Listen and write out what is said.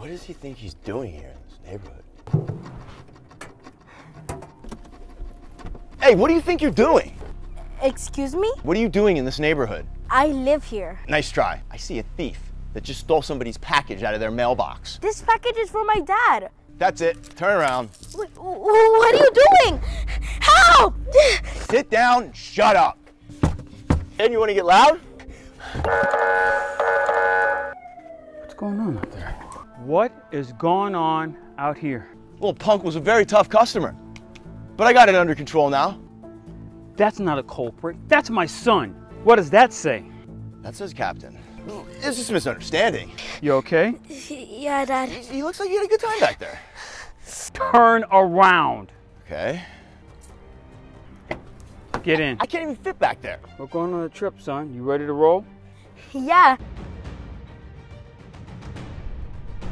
What does he think he's doing here in this neighborhood? Hey, what do you think you're doing? Excuse me? What are you doing in this neighborhood? I live here. Nice try. I see a thief that just stole somebody's package out of their mailbox. This package is for my dad. That's it. Turn around. Wait, what are you doing? Help! Sit down shut up. And you want to get loud? What's going on out there? What is going on out here? Little punk was a very tough customer. But I got it under control now. That's not a culprit. That's my son. What does that say? That says Captain. It's just a misunderstanding. You okay? Yeah, dad. He looks like he had a good time back there. Turn around. Okay. Get in. I can't even fit back there. We're going on a trip, son. You ready to roll? Yeah.